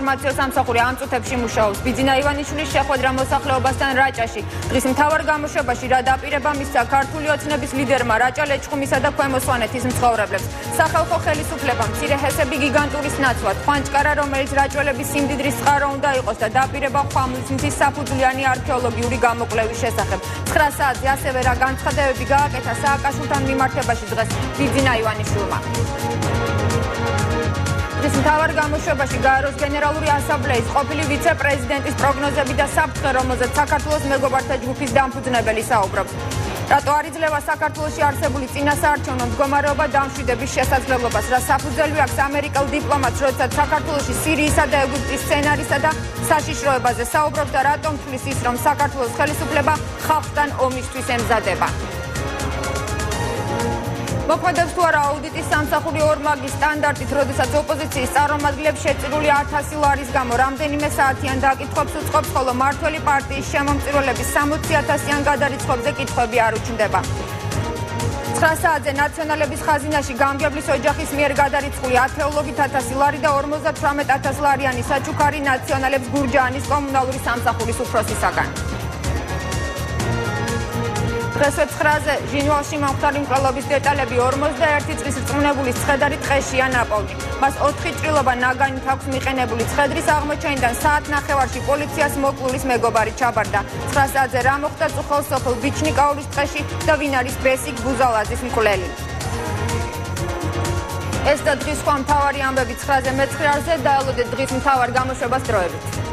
საინფორმაციო სამსახური ამ წუთებში მუშაობს. ბიძინა ივანიშვილის შეხვედრა მოსახლეობასთან რაჭაში. დღის მთავარ გამოშვებაში რა დაპირება მისცა ქართული ოცნების ლიდერმა რაჭა ლეჩხუმისა და ქვემო სვანეთის მცხოვრებლებს. სახალხო ხელისუფლებამ მცირე ჰესები გიგანტურის ნაცვლად ხვანჭკარა, რომელიც რაჭველების სიმდიდრის წყარო უნდა იყოს და დაპირება ხვამლისმთის საფუძვლიანი არქეოლოგიური გამოკვლევის შესახებ. 9 საათზე ასევე რა განცხადებები გააკეთა სააკაშვილთან მიმართებაში დღეს ბიძინა ივანიშვილმა. ეს მთავარ გამოშვებაში გაეროს გენერალური ასამბლეის ყოფილი ვიცე-პრეზიდენტის პროგნოზები და საფრთხე, რომელზეც საქართველოს მეგობართა ჯგუფის დამფუძნებელი საუბრობს. რატო არ იძლევა საქართველოსი არსებული წინასაარჩევნო მდგომარეობა დამშვიდების შესაძლებლობას, რა საფუძველი აქვს ამერიკელ დიპლომატს, როდესაც საქართველოსი სირიისა და ეგვიპტის სცენარისა და საშიშროებაზე საუბრობს და რატომ თulis ის, რომ საქართველოს ხელისუფლება ხალხთან ომისთვის ემზადება? მოქმედებს თუ არა აუდიტის სამსახური ორმაგი სტანდარტით, როდესაც ოპოზიციის წარმომადგენლებს შეწირული 1000 ლარის გამო რამდენიმე საათიან დაკითხვებს უწყობს, ხოლო მართველი პარტიის შემომწირულების 60000-იან გადარიცხვებზე კითხვები არ უჩნდება. 9 საათზე ნაციონალების ხაზინაში გამგებლის ოჯახის მიერ გადარიცხული ათეულობით 1000 ლარი და 58000 ლარიანი საჩუქარი ნაციონალებს გურჯაანის კომუნალური სამსახურის უფროსისაგან. დღესვე 9-ზე ჟინვალში მომხდარი მკვლელობის დეტალები 41 წლის რწმუნებული ცხედარი ტყეშია ნაპოვნი. მას 4 ჭრილობა ნაგანით აქვს მიყენებული ცხედრის აღმოჩენიდან საათ ნახევარში პოლიციას მოკლულის მეგობარი ჩაბარდა. 9 საათზე რა მოხდა წუხელ სოფელ ბიჩნიკაურის ტყეში და ვინ არის ბესიკ ბუზალაძის მკვლელი? ეს და დღის სხვა მთავარი ამბები 9-ზე მე 9-ზე დაელოდეთ დღის მთავარ გამოშვებას დროებით.